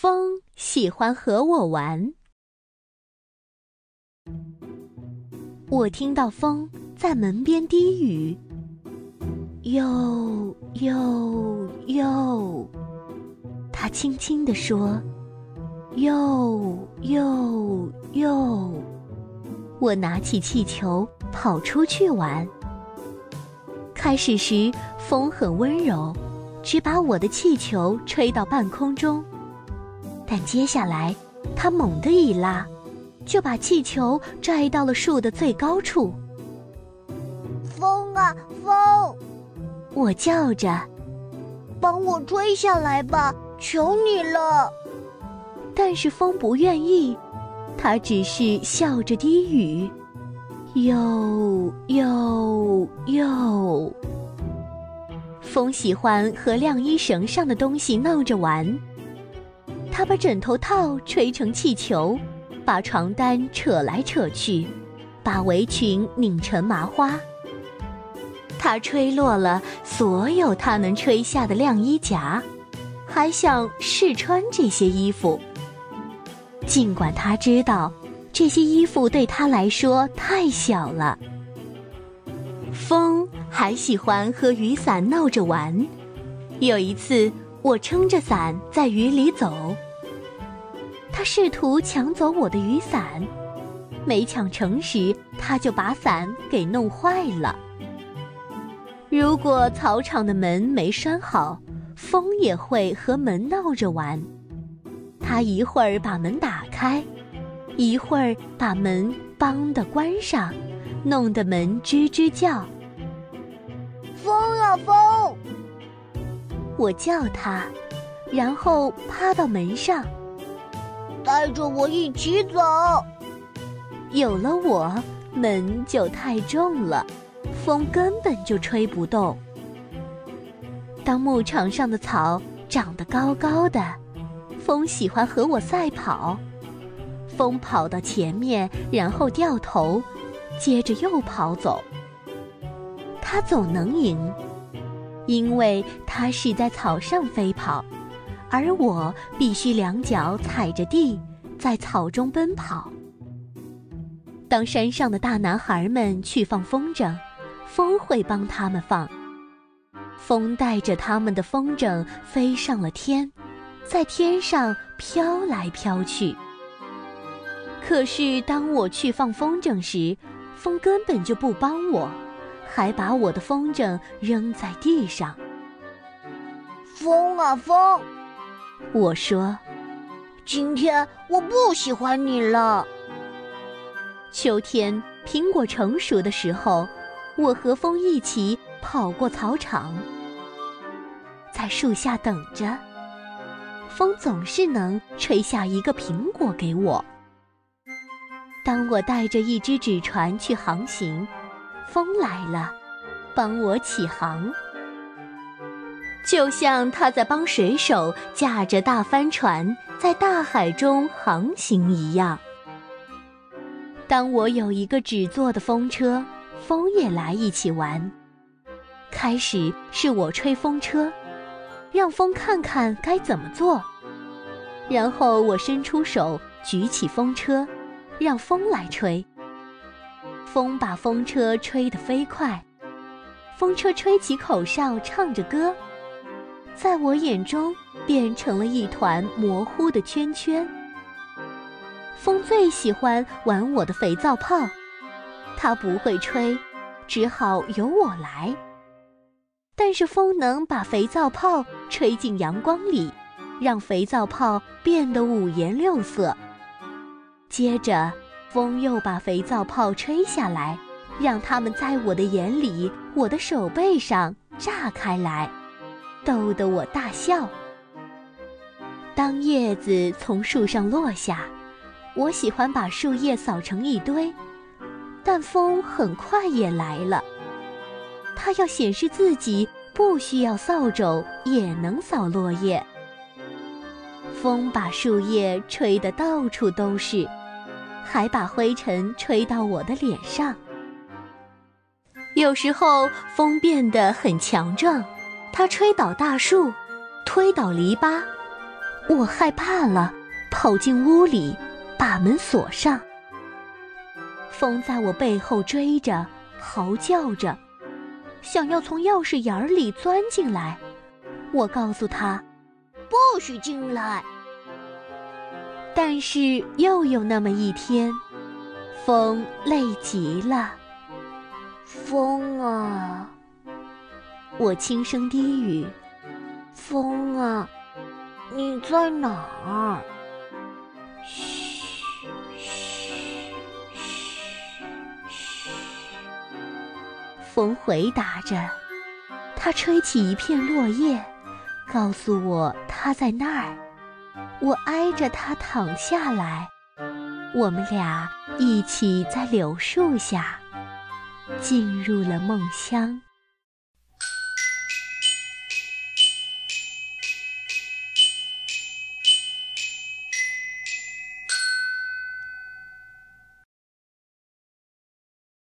风喜欢和我玩。我听到风在门边低语：“哟哟哟。”他轻轻地说：“哟哟哟。”我拿起气球跑出去玩。开始时风很温柔，只把我的气球吹到半空中，但接下来它猛地一拉。就把气球拽到了树的最高处。风啊风！我叫着：“帮我吹下来吧，求你了！”但是风不愿意，它只是笑着低语：“哟哟哟。”风喜欢和晾衣绳上的东西闹着玩，他把枕头套吹成气球。把床单扯来扯去，把围裙拧成麻花。他吹落了所有他能吹下的晾衣夹，还想试穿这些衣服。尽管他知道这些衣服对他来说太小了。风还喜欢和雨伞闹着玩。有一次，我撑着伞在雨里走。他试图抢走我的雨伞，没抢成时，他就把伞给弄坏了。如果草场的门没拴好，风也会和门闹着玩。他一会儿把门打开，一会儿把门“梆”的关上，弄得门吱吱叫。风啊风！我叫他，然后趴到门上。带着我一起走。有了我，门就太重了，风根本就吹不动。当牧场上的草长得高高的，风喜欢和我赛跑。风跑到前面，然后掉头，接着又跑走。它总能赢，因为它是在草上飞跑。而我必须两脚踩着地，在草中奔跑。当山上的大男孩们去放风筝，风会帮他们放。风带着他们的风筝飞上了天，在天上飘来飘去。可是当我去放风筝时，风根本就不帮我，还把我的风筝扔在地上。风啊风！我说：“今天我不喜欢你了。”秋天苹果成熟的时候，我和风一起跑过草场，在树下等着。风总是能吹下一个苹果给我。当我带着一只纸船去航行，风来了，帮我起航。就像他在帮水手驾着大帆船在大海中航行一样。当我有一个纸做的风车，风也来一起玩。开始是我吹风车，让风看看该怎么做。然后我伸出手举起风车，让风来吹。风把风车吹得飞快，风车吹起口哨，唱着歌。在我眼中，变成了一团模糊的圈圈。风最喜欢玩我的肥皂泡，它不会吹，只好由我来。但是风能把肥皂泡吹进阳光里，让肥皂泡变得五颜六色。接着，风又把肥皂泡吹下来，让它们在我的眼里、我的手背上炸开来。逗得我大笑。当叶子从树上落下，我喜欢把树叶扫成一堆，但风很快也来了。它要显示自己不需要扫帚也能扫落叶。风把树叶吹得到处都是，还把灰尘吹到我的脸上。有时候风变得很强壮。它吹倒大树，推倒篱笆，我害怕了，跑进屋里，把门锁上。风在我背后追着，嚎叫着，想要从钥匙眼里钻进来。我告诉他，不许进来。但是又有那么一天，风累极了。风啊，我轻声低语：“风啊，你在哪儿嘘嘘嘘？”风回答着，它吹起一片落叶，告诉我他在那儿。我挨着他躺下来，我们俩一起在柳树下进入了梦乡。